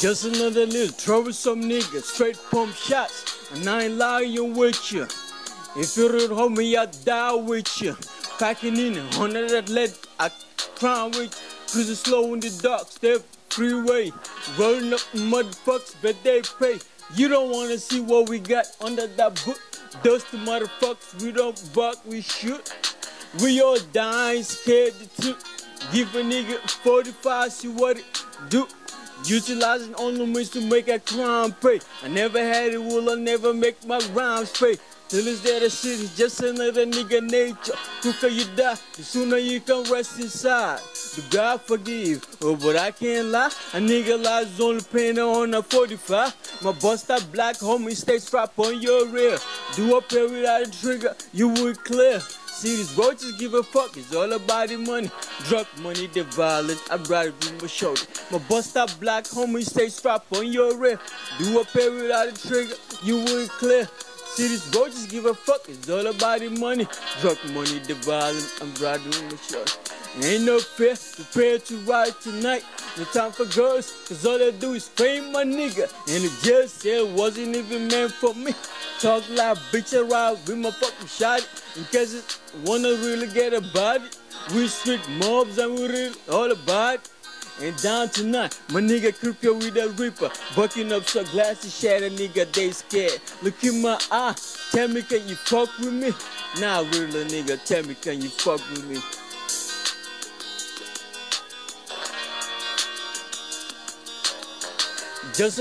Just another little troublesome nigga, straight pump shots, and I ain't lying with you. If you don't hold me, I die with you. Packing in a hundred that lead, I crown with you. Cruising slow in the dark, step freeway. Rolling up motherfuckers, but they pay. You don't wanna see what we got under that book. Dusty motherfuckers, we don't buck, we shoot. We all dying, scared to. Give a nigga 45, see what it do. Utilizing only means to make a crime pay. I never had it, will I never make my rhymes pay. Till it's there, the shit is just another nigga nature. Quicker you die, the sooner you can rest inside. Do God forgive? Oh, but I can't lie. A nigga lies only paying on a 45. My buster black homie stay strapped on your rear. Do a pair without a trigger, you will clear. See, these roaches give a fuck, it's all about the money. Drug money, the violence, I ride with my shoulder. My bust up black homie stay strapped on your rear. Do a pair without a trigger, you will clear. See, these roaches give a fuck, it's all about the money. Drug money, the violence, I'm riding with my shoulder. Ain't no fear, prepare to ride tonight. No time for girls, cause all they do is frame my nigga. And the jail cell wasn't even meant for me. Talk like bitch around with my fucking shot. In case it wanna really get about it. We street mobs and we really all about it. And down tonight, my nigga here with a reaper. Bucking up so glasses shatter nigga, they scared. Look in my eye, tell me can you fuck with me? Nah, really nigga, tell me can you fuck with me? Just